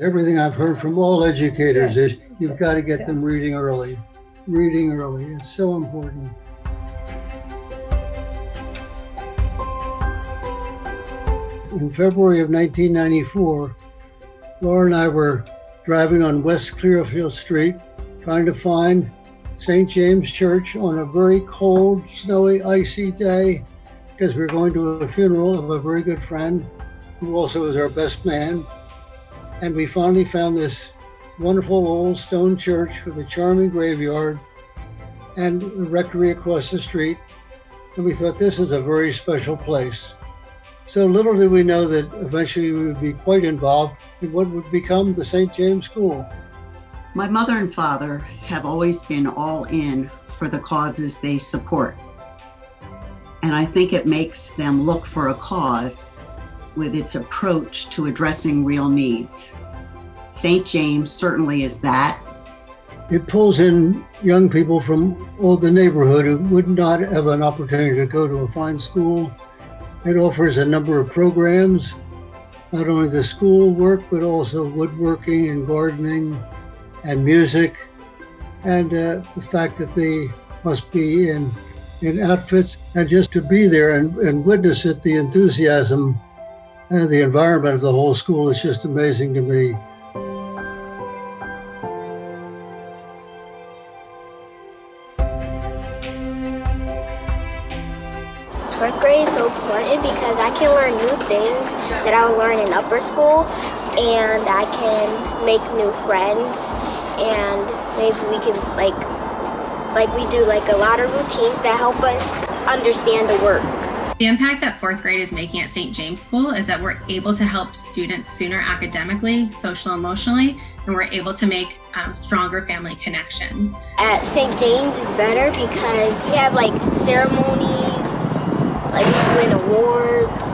Everything I've heard from all educators is you've got to get them reading early. Reading early. It's so important. In February of 1994, Laura and I were driving on West Clearfield Street trying to find St. James Church on a very cold, snowy, icy day because we were going to a funeral of a very good friend who also was our best man. And we finally found this wonderful old stone church with a charming graveyard and a rectory across the street. And we thought this is a very special place. So little did we know that eventually we would be quite involved in what would become the St. James School. My mother and father have always been all in for the causes they support. And I think it makes them look for a cause with its approach to addressing real needs. St. James certainly is that. It pulls in young people from all the neighborhood who would not have an opportunity to go to a fine school. It offers a number of programs, not only the school work, but also woodworking and gardening and music. And uh, the fact that they must be in, in outfits and just to be there and, and witness it, the enthusiasm and the environment of the whole school is just amazing to me. Fourth grade is so important because I can learn new things that I will learn in upper school and I can make new friends and maybe we can like like we do like a lot of routines that help us understand the work. The impact that fourth grade is making at St. James School is that we're able to help students sooner academically, social, emotionally, and we're able to make um, stronger family connections. At St. James is better because you have like ceremonies, like we win awards,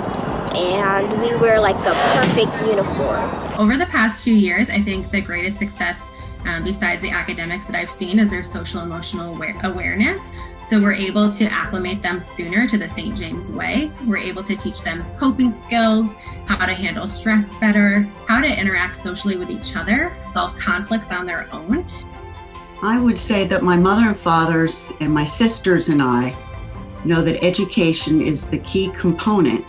and we wear like the perfect uniform. Over the past two years, I think the greatest success um, besides the academics that I've seen is their social emotional aware- awareness. So we're able to acclimate them sooner to the St. James way. We're able to teach them coping skills, how to handle stress better, how to interact socially with each other, solve conflicts on their own. I would say that my mother and fathers and my sisters and I know that education is the key component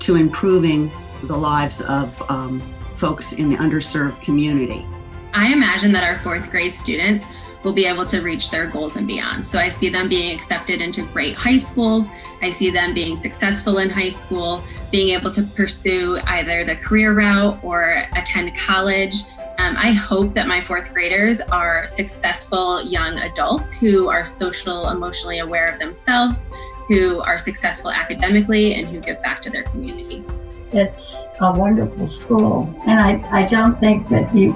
to improving the lives of um, folks in the underserved community. I imagine that our fourth grade students will be able to reach their goals and beyond. So I see them being accepted into great high schools. I see them being successful in high school, being able to pursue either the career route or attend college. Um, I hope that my fourth graders are successful young adults who are social, emotionally aware of themselves, who are successful academically, and who give back to their community. It's a wonderful school. And I, I don't think that you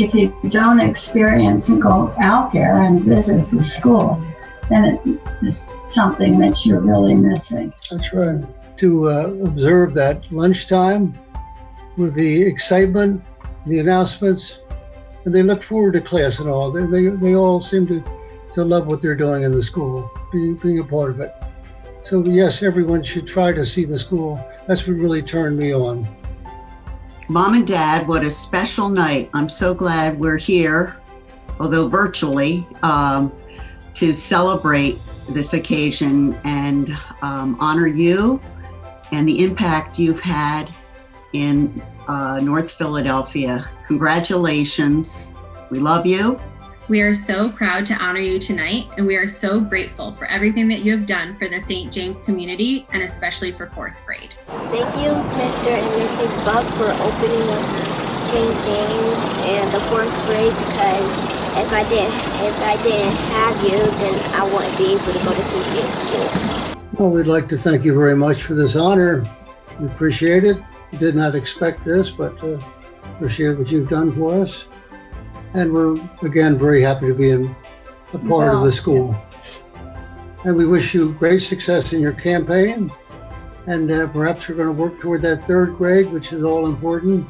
if you don't experience and go out there and visit the school, then it is something that you're really missing. That's right. To uh, observe that lunchtime with the excitement, the announcements, and they look forward to class and all. They, they, they all seem to, to love what they're doing in the school, being, being a part of it. So, yes, everyone should try to see the school. That's what really turned me on. Mom and Dad, what a special night. I'm so glad we're here, although virtually, um, to celebrate this occasion and um, honor you and the impact you've had in uh, North Philadelphia. Congratulations. We love you. We are so proud to honor you tonight, and we are so grateful for everything that you have done for the St. James community and especially for fourth grade. Thank you, Mr. and Mrs. Buck, for opening up St. James and the fourth grade because if I didn't if I didn't have you, then I wouldn't be able to go to St. James School. Well, we'd like to thank you very much for this honor. We appreciate it. We did not expect this, but uh, appreciate what you've done for us. And we're again very happy to be in a part of the school. And we wish you great success in your campaign. And uh, perhaps we're going to work toward that third grade, which is all important.